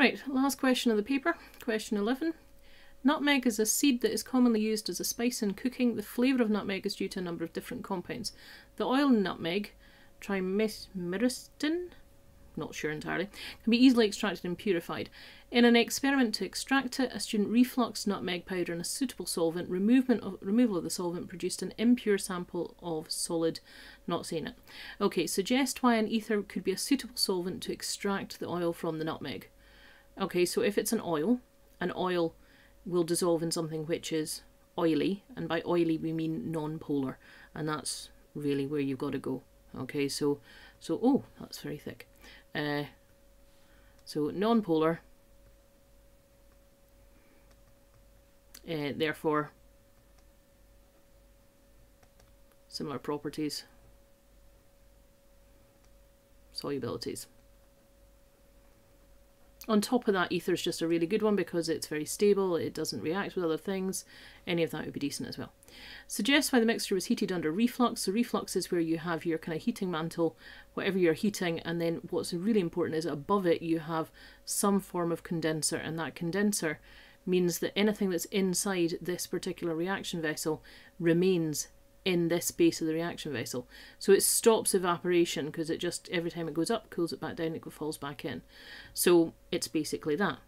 Right, last question of the paper, question 11. Nutmeg is a seed that is commonly used as a spice in cooking. The flavour of nutmeg is due to a number of different compounds. The oil in nutmeg, trimethystin, not sure entirely, can be easily extracted and purified. In an experiment to extract it, a student refluxed nutmeg powder in a suitable solvent. Removal of, removal of the solvent produced an impure sample of solid, not saying it. Okay, suggest why an ether could be a suitable solvent to extract the oil from the nutmeg. Okay, so if it's an oil, an oil will dissolve in something which is oily, and by oily we mean non-polar, and that's really where you've got to go. Okay, so so oh, that's very thick. Uh, so non-polar uh, therefore similar properties, solubilities. On top of that, ether is just a really good one because it's very stable, it doesn't react with other things. Any of that would be decent as well. Suggest why the mixture was heated under reflux. So reflux is where you have your kind of heating mantle, whatever you're heating, and then what's really important is above it you have some form of condenser, and that condenser means that anything that's inside this particular reaction vessel remains in this base of the reaction vessel. So it stops evaporation because it just, every time it goes up, cools it back down, it falls back in. So it's basically that.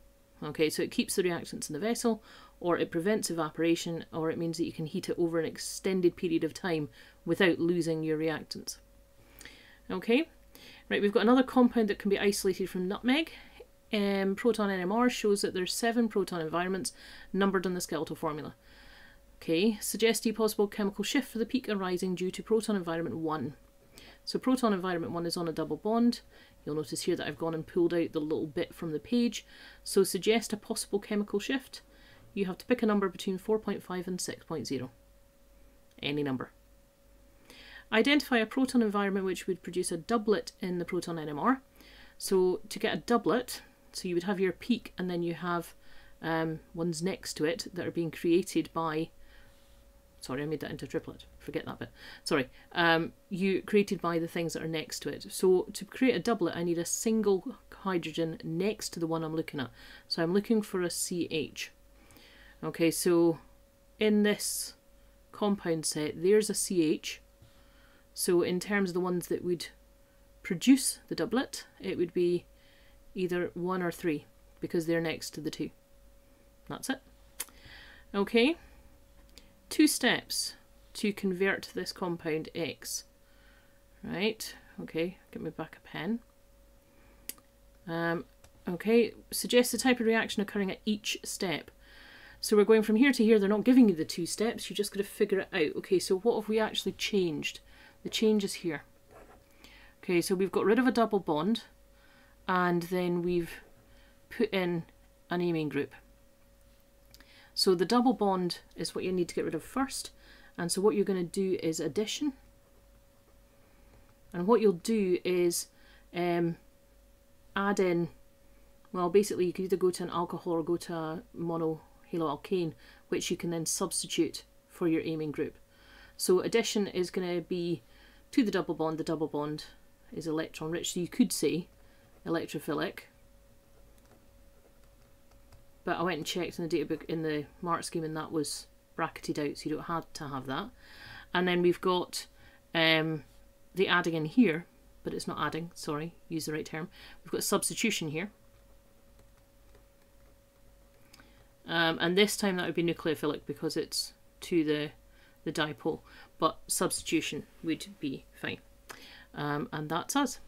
Okay, so it keeps the reactants in the vessel, or it prevents evaporation, or it means that you can heat it over an extended period of time without losing your reactants. Okay, right, we've got another compound that can be isolated from nutmeg um, proton NMR shows that there's seven proton environments numbered in the skeletal formula. Okay, suggest a possible chemical shift for the peak arising due to proton environment 1. So proton environment 1 is on a double bond. You'll notice here that I've gone and pulled out the little bit from the page. So suggest a possible chemical shift. You have to pick a number between 4.5 and 6.0. Any number. Identify a proton environment which would produce a doublet in the proton NMR. So to get a doublet, so you would have your peak and then you have um, ones next to it that are being created by sorry I made that into a triplet. Forget that bit. Sorry. Um, you created by the things that are next to it. So to create a doublet I need a single hydrogen next to the one I'm looking at. So I'm looking for a CH okay so in this compound set there's a CH so in terms of the ones that would produce the doublet it would be either one or three because they're next to the two. That's it. Okay, two steps to convert this compound X. Right, okay, get me back a pen. Um, okay, suggest the type of reaction occurring at each step. So we're going from here to here, they're not giving you the two steps, you're just going to figure it out. Okay, so what have we actually changed? The change is here. Okay, so we've got rid of a double bond, and then we've put in an amine group. So the double bond is what you need to get rid of first. And so what you're going to do is addition. And what you'll do is um, add in, well, basically you could either go to an alcohol or go to a monohaloalkane, which you can then substitute for your amine group. So addition is going to be to the double bond. The double bond is electron rich. So you could say electrophilic. But I went and checked in the data book in the mark scheme and that was bracketed out so you don't have to have that. And then we've got um, the adding in here, but it's not adding, sorry, use the right term. We've got substitution here. Um, and this time that would be nucleophilic because it's to the, the dipole, but substitution would be fine. Um, and that's us.